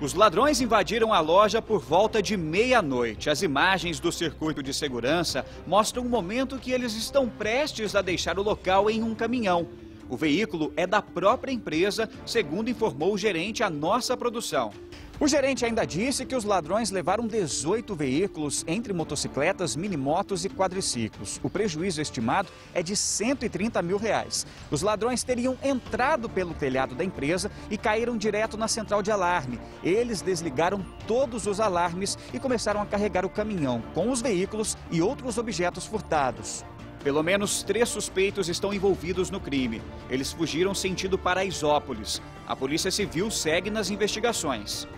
Os ladrões invadiram a loja por volta de meia-noite. As imagens do circuito de segurança mostram o momento que eles estão prestes a deixar o local em um caminhão. O veículo é da própria empresa, segundo informou o gerente à nossa produção. O gerente ainda disse que os ladrões levaram 18 veículos entre motocicletas, minimotos e quadriciclos. O prejuízo estimado é de 130 mil reais. Os ladrões teriam entrado pelo telhado da empresa e caíram direto na central de alarme. Eles desligaram todos os alarmes e começaram a carregar o caminhão com os veículos e outros objetos furtados. Pelo menos três suspeitos estão envolvidos no crime. Eles fugiram sentido Paraisópolis. A Polícia Civil segue nas investigações.